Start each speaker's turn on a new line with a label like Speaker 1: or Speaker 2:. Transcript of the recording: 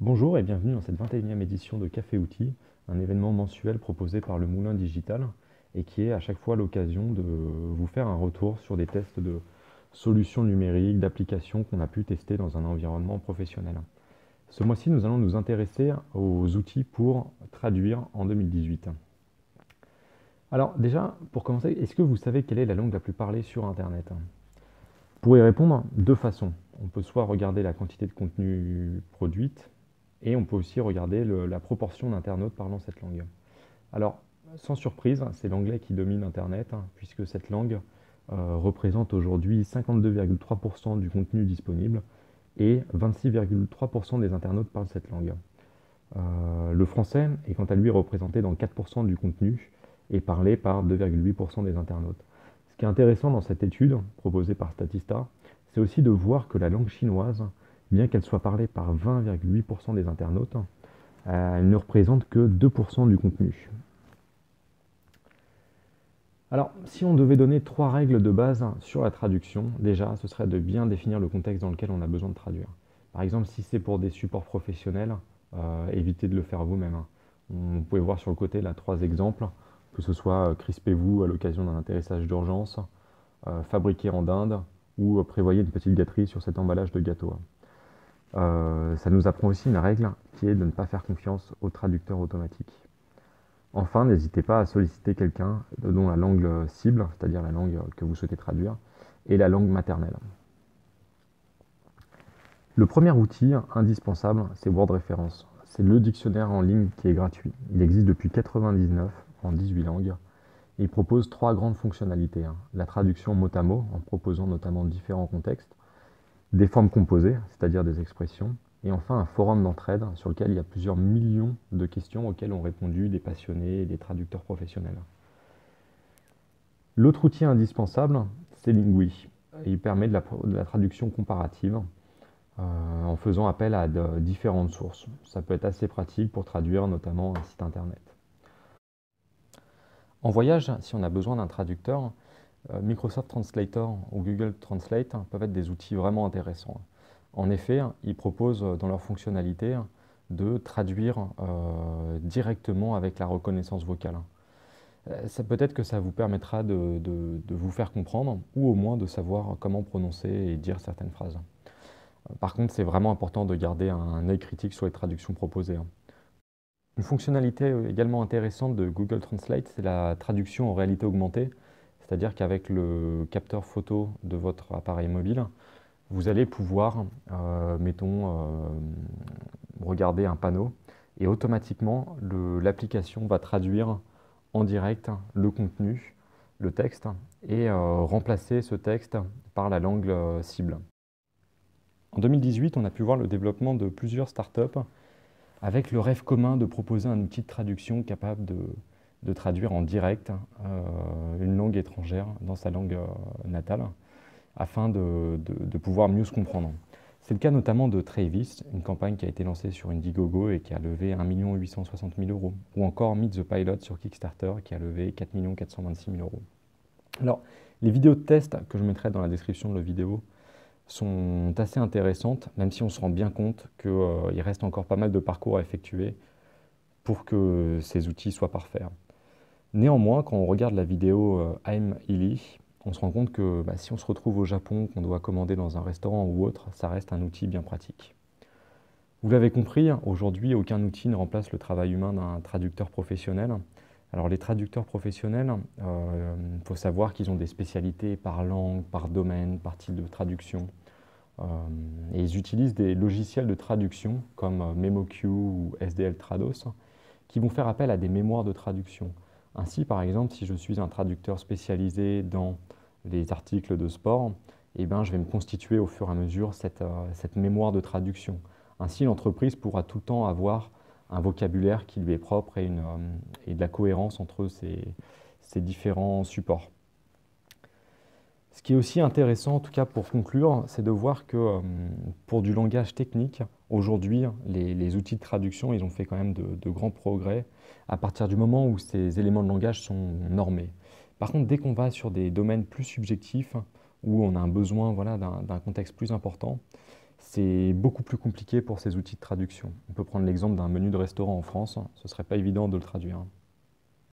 Speaker 1: Bonjour et bienvenue dans cette 21e édition de Café Outils, un événement mensuel proposé par le Moulin Digital et qui est à chaque fois l'occasion de vous faire un retour sur des tests de solutions numériques, d'applications qu'on a pu tester dans un environnement professionnel. Ce mois-ci, nous allons nous intéresser aux outils pour traduire en 2018. Alors déjà, pour commencer, est-ce que vous savez quelle est la langue la plus parlée sur Internet? Pour y répondre, deux façons. On peut soit regarder la quantité de contenu produite, et on peut aussi regarder la proportion d'internautes parlant cette langue. Alors, sans surprise, c'est l'anglais qui domine Internet, hein, puisque cette langue euh, représente aujourd'hui 52,3% du contenu disponible et 26,3% des internautes parlent cette langue. Euh, le français est quant à lui représenté dans 4% du contenu et parlé par 2,8% des internautes. Ce qui est intéressant dans cette étude proposée par Statista, c'est aussi de voir que la langue chinoise bien qu'elle soit parlée par 20,8% des internautes, euh, elle ne représente que 2% du contenu. Alors, si on devait donner trois règles de base sur la traduction, déjà, ce serait de bien définir le contexte dans lequel on a besoin de traduire. Par exemple, si c'est pour des supports professionnels, euh, évitez de le faire vous-même. Vous pouvez voir sur le côté là trois exemples, que ce soit euh, crispez-vous à l'occasion d'un atterrissage d'urgence, fabriqué en dinde, ou prévoyez une petite gâterie sur cet emballage de gâteau. Euh, ça nous apprend aussi une règle qui est de ne pas faire confiance au traducteur automatique. Enfin, n'hésitez pas à solliciter quelqu'un dont la langue cible, c'est-à-dire la langue que vous souhaitez traduire, est la langue maternelle. Le premier outil indispensable, c'est Word Reference. C'est le dictionnaire en ligne qui est gratuit. Il existe depuis 1999 en 18 langues. Il propose trois grandes fonctionnalités. Hein. La traduction mot à mot, en proposant notamment différents contextes des formes composées, c'est-à-dire des expressions, et enfin un forum d'entraide sur lequel il y a plusieurs millions de questions auxquelles ont répondu des passionnés et des traducteurs professionnels. L'autre outil indispensable, c'est Lingui. Il permet de la, traduction comparative euh, en faisant appel à différentes sources. Ça peut être assez pratique pour traduire notamment un site internet. En voyage, si on a besoin d'un traducteur, Microsoft Translator ou Google Translate peuvent être des outils vraiment intéressants. En effet, ils proposent euh, dans leur fonctionnalité de traduire euh, directement avec la reconnaissance vocale. Peut-être que ça vous permettra de, vous faire comprendre ou au moins de savoir comment prononcer et dire certaines phrases. Par contre, c'est vraiment important de garder un œil critique sur les traductions proposées. Une fonctionnalité également intéressante de Google Translate, c'est la traduction en réalité augmentée. C'est-à-dire qu'avec le capteur photo de votre appareil mobile, vous allez pouvoir, euh, mettons, euh, regarder un panneau et automatiquement l'application va traduire en direct le contenu, le texte, et euh, remplacer ce texte par la langue cible. En 2018, on a pu voir le développement de plusieurs startups avec le rêve commun de proposer un outil de traduction capable de, traduire en direct étrangère dans sa langue euh, natale afin de, pouvoir mieux se comprendre. C'est le cas notamment de Travis, une campagne qui a été lancée sur Indiegogo et qui a levé 1 860 000 euros, ou encore Meet the Pilot sur Kickstarter qui a levé 4 426 000 euros. Alors, les vidéos de test que je mettrai dans la description de la vidéo sont assez intéressantes, même si on se rend bien compte qu'il euh, reste encore pas mal de parcours à effectuer pour que ces outils soient parfaits. Néanmoins, quand on regarde la vidéo euh, I'm Illy, on se rend compte que bah, si on se retrouve au Japon, qu'on doit commander dans un restaurant ou autre, ça reste un outil bien pratique. Vous l'avez compris, aujourd'hui, aucun outil ne remplace le travail humain d'un traducteur professionnel. Alors les traducteurs professionnels, il euh, faut savoir qu'ils ont des spécialités par langue, par domaine, par type de traduction. Euh, et ils utilisent des logiciels de traduction comme MemoQ ou SDL Trados qui vont faire appel à des mémoires de traduction. Ainsi, par exemple, si je suis un traducteur spécialisé dans les articles de sport, eh ben, je vais me constituer au fur et à mesure cette, euh, mémoire de traduction. Ainsi, l'entreprise pourra tout le temps avoir un vocabulaire qui lui est propre et, euh, de la cohérence entre ces différents supports. Ce qui est aussi intéressant, en tout cas pour conclure, c'est de voir que euh, pour du langage technique, aujourd'hui, les, outils de traduction, ils ont fait quand même de, grands progrès à partir du moment où ces éléments de langage sont normés. Par contre, dès qu'on va sur des domaines plus subjectifs, où on a un besoin voilà, d'un contexte plus important, c'est beaucoup plus compliqué pour ces outils de traduction. On peut prendre l'exemple d'un menu de restaurant en France, ce ne serait pas évident de le traduire.